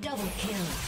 Double kill.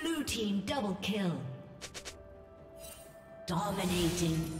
Blue team double kill. Dominating.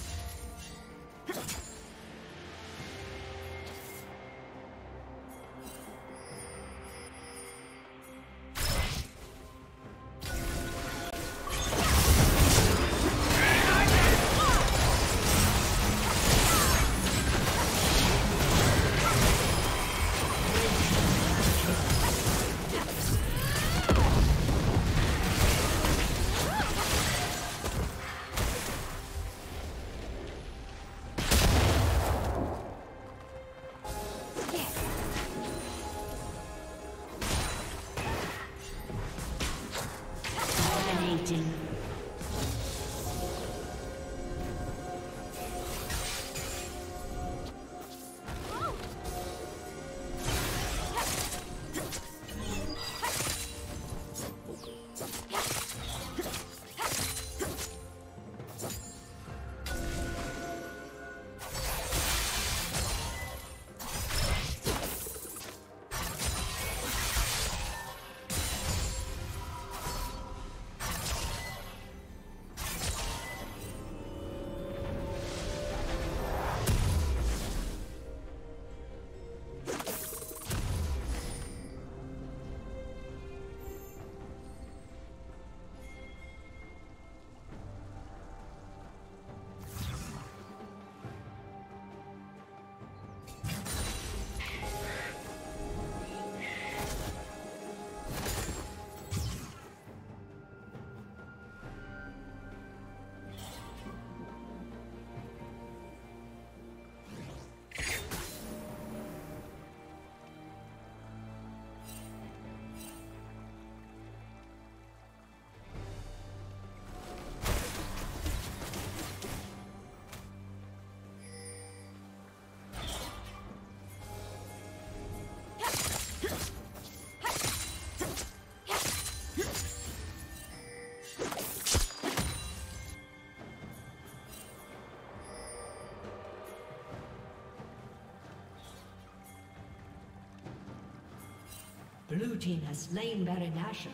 Blue team has slain Baron Nashor.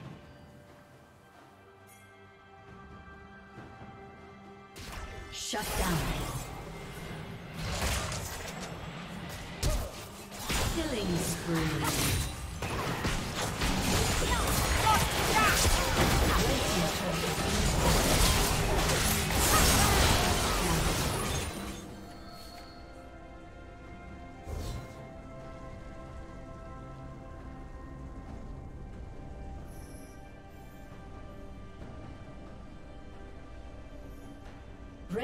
Shut down. Killing spree.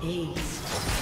Peace.